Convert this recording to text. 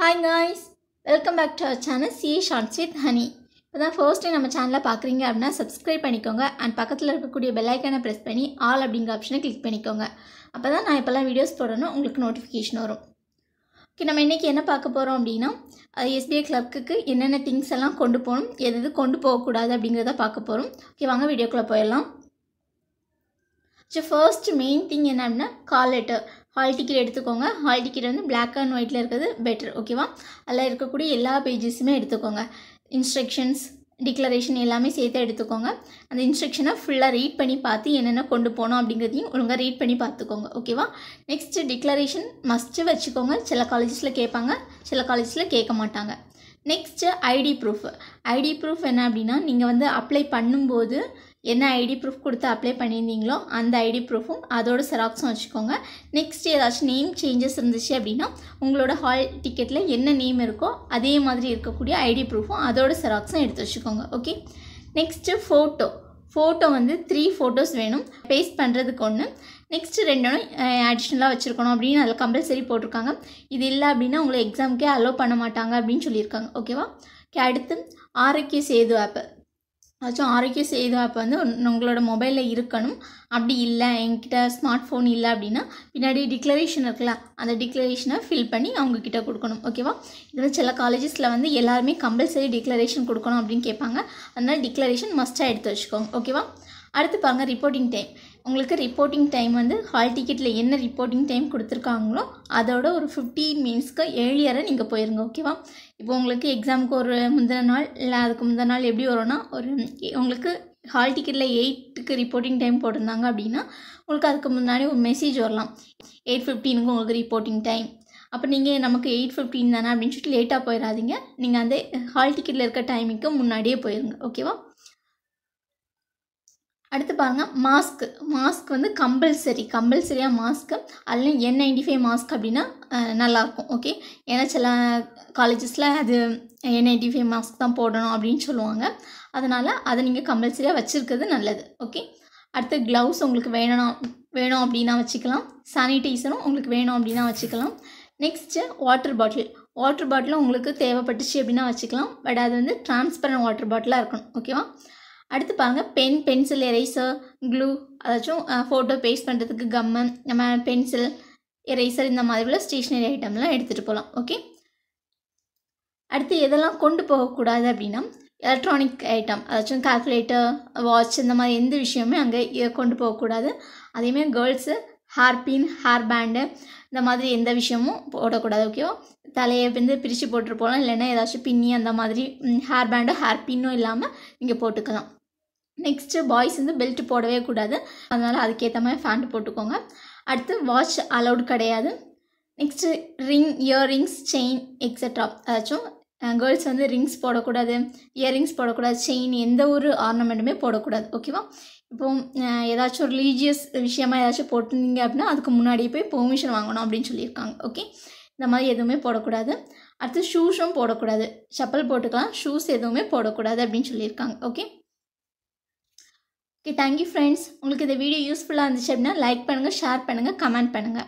Hi guys welcome back to our channel C shorts with Honey இப்போ தான் first time நம்ம சேனலை பார்க்குறீங்க அப்படின்னா சப்ஸ்கிரைப் பண்ணிக்கோங்க அண்ட் பக்கத்தில் இருக்கக்கூடிய பெல்லைக்கனை ப்ரெஸ் பண்ணி ஆல் அப்படிங்கிற ஆப்ஷனை கிளிக் பண்ணிக்கோங்க. அப்போ தான் நான் இப்போல்லாம் வீடியோஸ் போடணும் உங்களுக்கு நோட்டிஃபிகேஷன் வரும். ஓகே நம்ம இன்றைக்கி என்ன பார்க்க போகிறோம் அப்படின்னா எஸ்பிஐ கிளப்க்கு என்னென்ன திங்ஸ் எல்லாம் கொண்டு போகணும் எது எது கொண்டு போகக்கூடாது அப்படிங்கிறத பார்க்க போகிறோம் ஓகே வாங்க வீடியோக்குள்ளே போயிடலாம். ஸோ ஃபர்ஸ்ட் மெயின் திங் என்ன அப்படின்னா கால் லெட்டர் ஹால் டிக்கெட் எடுத்துக்கோங்க. ஹால் டிக்கெட் வந்து பிளாக் அண்ட் ஒயிட்டில் இருக்கிறது பெட்டர் ஓகேவா அதில் இருக்கக்கூடிய எல்லா பேஜஸுமே எடுத்துக்கோங்க. இன்ஸ்ட்ரக்ஷன்ஸ் டிக்ளரேஷன் எல்லாமே சேர்த்து எடுத்துக்கோங்க. அந்த இன்ஸ்ட்ரக்ஷனை ஃபுல்லாக ரீட் பண்ணி பார்த்து என்னென்ன கொண்டு போகணும் அப்படிங்கிறதையும் ஒழுங்காக ரீட் பண்ணி பார்த்துக்கோங்க ஓகேவா நெக்ஸ்ட்டு டிக்ளரேஷன் மஸ்ட்டு வச்சுக்கோங்க. சில காலேஜஸில் கேட்பாங்க சில காலேஜஸில் கேட்க மாட்டாங்க. Next ID proof ID proof என்ன அப்படின்னா நீங்கள் வந்து அப்ளை பண்ணும்போது என்ன ஐடி ப்ரூஃப் கொடுத்து அப்ளை பண்ணியிருந்தீங்களோ அந்த ஐடி ப்ரூஃபும் அதோட செராக்ஸும் வச்சுக்கோங்க. நெக்ஸ்ட் ஏதாச்சும் நேம் சேஞ்சஸ் இருந்துச்சு அப்படின்னா உங்களோட ஹால் டிக்கெட்டில் என்ன நேம் இருக்கோ அதே மாதிரி இருக்கக்கூடிய ஐடி ப்ரூஃபும் அதோட செராக்ஸும் எடுத்து வச்சுக்கோங்க ஓகே நெக்ஸ்ட்டு ஃபோட்டோ ஃபோட்டோ வந்து த்ரீ ஃபோட்டோஸ் வேணும். பேஸ்ட் பண்ணுறதுக்கு ஒன்று நெக்ஸ்ட்டு ரெண்டும் அடிஷ்னலாக வச்சுருக்கணும் அப்படின்னு அதில் கம்பல்சரி போட்டிருக்காங்க. இது இல்லை அப்படின்னா உங்களை எக்ஸாமுக்கே அலோவ் பண்ண மாட்டாங்க அப்படின்னு சொல்லியிருக்காங்க ஓகேவா ஓகே அடுத்து ஆரோக்கிய சேது ஆப்பு ஆச்சும் ஆரோக்கிய செய்து அப்போ வந்து உங்களோட மொபைலில் இருக்கணும். அப்படி இல்லை என்கிட்ட ஸ்மார்ட் ஃபோன் இல்லை அப்படின்னா பின்னாடி டிக்ளரேஷன் இருக்குல்ல அந்த டிக்ளரேஷனை ஃபில் பண்ணி அவங்கக்கிட்ட கொடுக்கணும். ஓகேவா இது வந்து சில காலேஜஸில் வந்து எல்லாருமே கம்பல்சரி டிக்ளரேஷன் கொடுக்கணும் அப்படின்னு கேட்பாங்க. அதனால் டிக்ளரேஷன் மஸ்ட்டாக எடுத்து வச்சுக்கோங்க. ஓகேவா அடுத்து பாருங்க ரிப்போர்ட்டிங் டைம் உங்களுக்கு ரிப்போர்ட்டிங் டைம் வந்து ஹால் டிக்கெட்டில் என்ன ரிப்போர்ட்டிங் டைம் கொடுத்துருக்காங்களோ அதோட ஒரு ஃபிஃப்டீன் மினிட்ஸ்க்கு ஏழியரை நீங்கள் போயிருங்க ஓகேவா இப்போ உங்களுக்கு எக்ஸாமுக்கு ஒரு முந்தின நாள் இல்லை அதுக்கு முந்தின நாள் எப்படி வரும்னா ஒரு உங்களுக்கு ஹால் டிக்கெட்டில் எயிட்டுக்கு ரிப்போர்ட்டிங் டைம் போட்டிருந்தாங்க அப்படின்னா உங்களுக்கு அதுக்கு முன்னாடி ஒரு மெசேஜ் வரலாம். எயிட் ஃபிஃப்டீனுக்கு உங்களுக்கு ரிப்போர்ட்டிங் டைம் அப்போ நீங்கள் நமக்கு எயிட் ஃபிஃப்டீன் தானே அப்படின்னு சொல்லிட்டு லேட்டாக போயிடாதீங்க நீங்கள் அந்த ஹால் டிக்கெட்டில் இருக்க டைமிங்க்கு முன்னாடியே போயிருங்க ஓகேவா அடுத்து பாருங்கள் மாஸ்க் மாஸ்க் வந்து கம்பல்சரி கம்பல்சரியாக மாஸ்க்கு அதில் என் நைன்டி ஃபைவ் மாஸ்க் அப்படின்னா நல்லாயிருக்கும் ஓகே ஏன்னா சில காலேஜஸில் அது என் நைன்டி ஃபைவ் மாஸ்க் தான் போடணும் அப்படின்னு சொல்லுவாங்க. அதனால் அதை நீங்கள் கம்பல்சரியாக வச்சுருக்கிறது நல்லது ஓகே அடுத்து க்ளவுஸ் உங்களுக்கு வேணும் வேணும் அப்படின்னா வச்சுக்கலாம். சானிடைசரும் உங்களுக்கு வேணும் அப்படின்னா வச்சுக்கலாம். நெக்ஸ்ட்டு வாட்டர் பாட்டில் வாட்டர் பாட்டிலும் உங்களுக்கு தேவைப்பட்டுச்சு அப்படின்னா வச்சுக்கலாம். பட் அது வந்து டிரான்ஸ்பரண்ட் வாட்டர் பாட்டிலாக இருக்கணும் ஓகேவா அடுத்து பாருங்கள் பென் பென்சில் எரேசர் க்ளூ அதாச்சும் ஃபோட்டோ பேஸ்ட் பண்ணுறதுக்கு கம்மு நம்ம பென்சில் எரேசர் இந்த மாதிரி உள்ள ஸ்டேஷ்னரி ஐட்டம்லாம் எடுத்துகிட்டு போகலாம் ஓகே அடுத்து எதெல்லாம் கொண்டு போகக்கூடாது அப்படின்னா எலக்ட்ரானிக் ஐட்டம் அதாச்சும் கால்குலேட்டர் வாட்ச் இந்த மாதிரி எந்த விஷயமே அங்கே கொண்டு போகக்கூடாது அதேமாதிரி girls hair pin hair band இந்த மாதிரி எந்த விஷயமும் போடக்கூடாது ஓகேவா தலையை வந்து பிரித்து போட்டுட்டு போகலாம் இல்லைன்னா ஏதாச்சும் பின்னி அந்த மாதிரி ஹேர் பேண்டோ ஹேர் பின்னும் இல்லாமல் நீங்கள் போட்டுக்கலாம். நெக்ஸ்ட்டு பாய்ஸ் வந்து பெல்ட் போடவே கூடாது. அதனால் அதுக்கேற்ற மாதிரி ஃபேண்ட் போட்டுக்கோங்க. அடுத்து வாட்ச் அலௌட் கிடையாது. Next ring earrings chain extra அதாச்சும் கேர்ள்ஸ் வந்து ரிங்ஸ் போடக்கூடாது இயர்ரிங்ஸ் போடக்கூடாது செயின் எந்த ஒரு ஆர்னமெண்ட்டுமே போடக்கூடாது. ஓகேவா இப்போது ஏதாச்சும் ரிலீஜியஸ் விஷயமா ஏதாச்சும் போட்டிருந்தீங்க அப்படின்னா அதுக்கு முன்னாடியே போய் பெர்மிஷன் வாங்கணும் அப்படின்னு சொல்லியிருக்காங்க. ஓகே இந்த மாதிரி எதுவுமே போடக்கூடாது. அடுத்து ஷூஸும் போடக்கூடாது. செப்பல் போட்டுக்கலாம். ஷூஸ் எதுவுமே போடக்கூடாது அப்படின்னு சொல்லியிருக்காங்க. ஓகே ஓகே தேங்க்யூ ஃப்ரெண்ட்ஸ் உங்களுக்கு இந்த வீடியோ யூஸ்ஃபுல்லாக இருந்துச்சு அப்படின்னா லைக் பண்ணுங்கள் ஷேர் பண்ணுங்கள் கமெண்ட் பண்ணுங்கள்